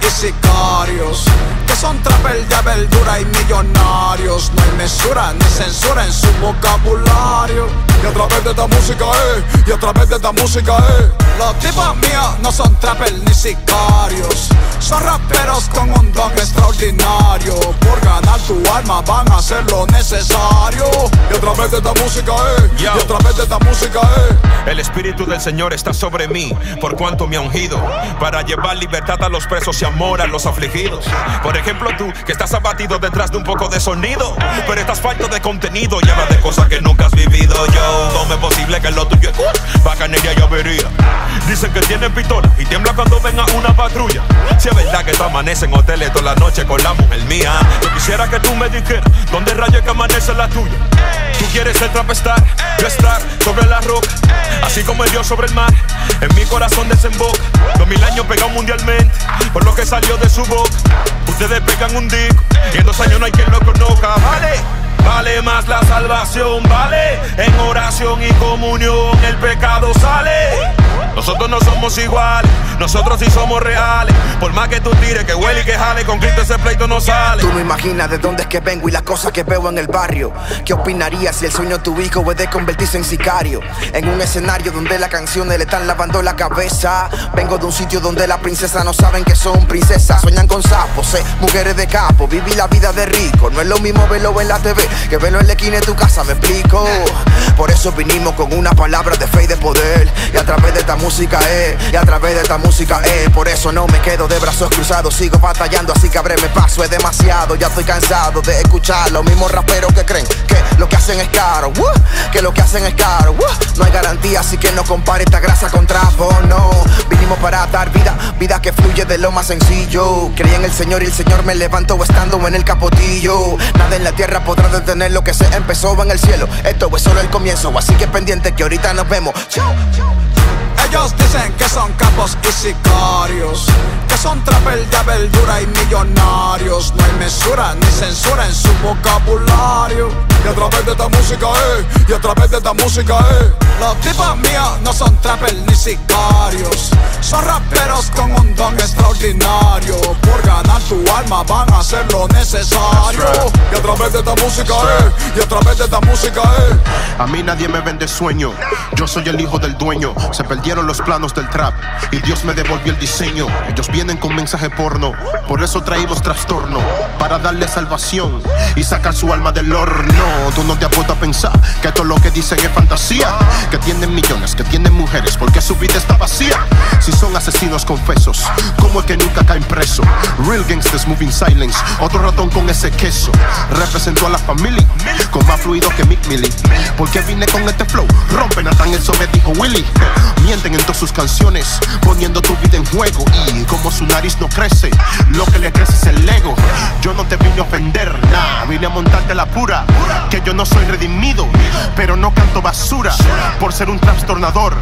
y sicarios Que son trapel de verdura y millonarios. No hay mesura ni censura en su vocabulario. Y a través de esta música, eh, y a través de esta música, eh Los tipos míos no son trapel ni sicarios. Son raperos con un don extraordinario Tu alma van a hacer lo necesario Y a través de esta música, eh, y a través de esta música, eh El Espíritu del Señor está sobre mí, por cuanto me ha ungido, para llevar libertad a los presos y amor a los afligidos. Por ejemplo, tú que estás abatido detrás de un poco de sonido, pero estás falto de contenido y hablas de cosas que nunca has vivido. Yo, ¿cómo es posible que lo tuyo es bacanería y avería? Dicen que tienen pistola y tiembla cuando venga una patrulla. Si es verdad que tú amaneces en hoteles toda la noche con la mujer mía, yo quisiera que tú me dijeras dónde rayos que amanece la tuya. Tú quieres ser trapestar, yo estar sobre la roca, así como el Dios sobre el mar. En mi corazón desemboca, dos mil años pegado mundialmente, por lo que salió de su boca. Ustedes pegan un disco y en dos años no hay quien lo conozca, ¿vale? Vale más la salvación, vale. En oración y comunión el pecado sale. Nosotros no somos iguales, nosotros sí somos reales. Por más que tú tires, que huele y que jale, con Cristo ese pleito no sale. Tú no imaginas de dónde es que vengo y las cosas que veo en el barrio. ¿Qué opinarías si el sueño de tu hijo es de convertirse en sicario? En un escenario donde las canciones le están lavando la cabeza. Vengo de un sitio donde las princesas no saben que son princesas. Sueñan con sapos, eh, mujeres de capo. Viví la vida de rico. No es lo mismo verlo en la TV que verlo en la esquina de tu casa, me explico. Por eso vinimos con una palabra de fe y de poder. Y a través de esta música, eh, y a través de esta música, eh. Por eso no me quedo de brazos cruzados, sigo batallando, así que abreme paso, es demasiado. Ya estoy cansado de escuchar los mismos raperos que creen que lo que hacen es caro, uh, que lo que hacen es caro. uh. No hay garantía, así que no compare esta grasa con trapo, no. Vinimos para dar vida, vida que fluye de lo más sencillo. Creí en el Señor y el Señor me levantó estando en el capotillo. Nada en la tierra podrá detener lo que se empezó en el cielo. Esto es solo el comienzo, así que pendiente que ahorita nos vemos. Chau, chau. Ellos dicen que son capos y sicarios Que son trapel de verdura y millonarios. No hay mesura ni censura en su vocabulario. Y a través de esta música, eh, y a través de esta música, eh Los tipos míos no son trapel ni sicarios. Son raperos con un don extraordinario. Por ganar tu alma van a hacer lo necesario. Y a través de esta música, eh, y a través de esta música, eh A mí nadie me vende sueño. Yo soy el hijo del dueño. Se perdieron los planos del trap y Dios me devolvió el diseño. Ellos vienen con mensaje porno, por eso traímos trastorno para darle salvación y sacar su alma del horno. Tú no te has a pensar que todo lo que dicen es fantasía, que tienen millones, que tienen mujeres, porque su vida está vacía. Si son asesinos confesos, como el que nunca caen preso. Real gangsters moving silence, otro ratón con ese queso. Representó a la familia con más fluido que Mick Millie. Porque vine con este flow, rompen a tan eso me dijo Willy. Mienten en todas sus canciones, poniendo tu vida en juego. Y como su nariz no crece, lo que le crece es el ego. Yo no te vine a ofender, nah, vine a montarte la pura. Que yo no soy redimido, pero no canto basura. Por ser un trastornador,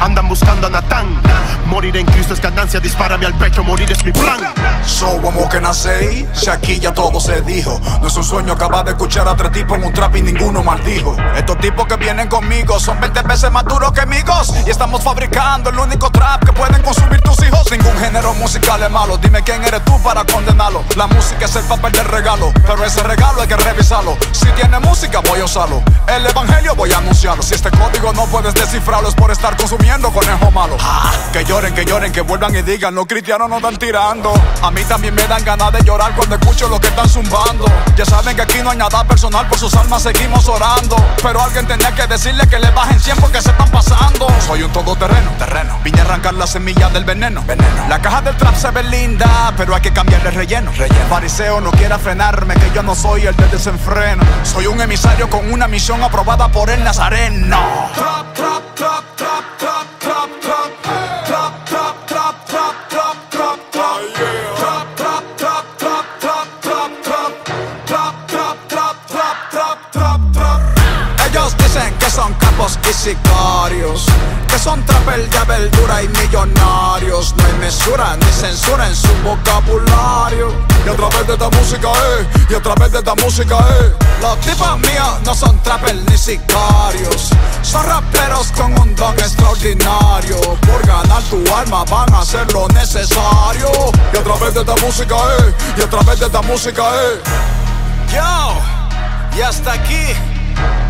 andan buscando a Natán. Morir en Cristo es ganancia, dispárame al pecho, morir es mi plan. So, como que nací, si aquí ya todo se dijo. No es un sueño acabar de escuchar a tres tipos en un trap y ninguno maldijo. Estos que vienen conmigo son 20 veces más duros que amigos. Y estamos fabricando el único trap que pueden consumir tus hijos. Ningún género musical es malo. Dime quién eres tú para condenarlo. La música es el papel del regalo, pero ese regalo hay que revisarlo. Si tiene música, voy a usarlo. El evangelio voy a anunciarlo. Si este código no puedes descifrarlo, es por estar consumiendo conejo malo. Ah, que lloren, que lloren, que vuelvan y digan, los cristianos no están tirando. A mí también me dan ganas de llorar cuando escucho lo que están zumbando. Ya saben que aquí no hay nada personal, por sus almas seguimos orando. Pero alguien tenía que decirle que le bajen 100 porque se están pasando. Soy un todoterreno, terreno. Vine a arrancar la semilla del veneno, veneno. La caja del trap se ve linda, pero hay que cambiarle relleno, relleno. Fariseo no quiera frenarme, que yo no soy el de desenfreno. Soy un emisario con una misión aprobada por el Nazareno. Trap, trap, sicarios que son trapper de verdura y millonarios. No hay mesura ni censura en su vocabulario. Y a través de esta música, eh, y a través de esta música, eh. Los tipos míos no son trapper ni sicarios. Son raperos con un don extraordinario. Por ganar tu alma van a hacer lo necesario. Y a través de esta música, eh, y a través de esta música, eh. Yo, y hasta aquí.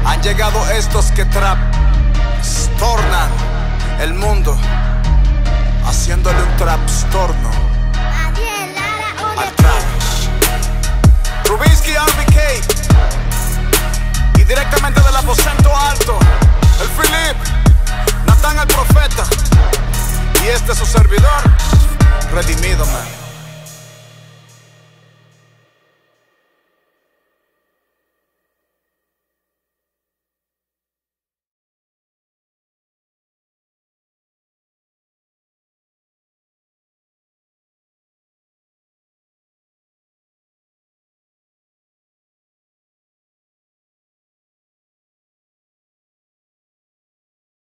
Han llegado estos que trastornan el mundo, haciéndole un trastorno. Al trap. Rubinsky